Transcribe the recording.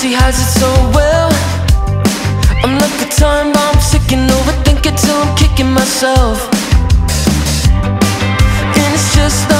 she hides it so well. I'm like a time bomb ticking, overthinking till I'm kicking myself. just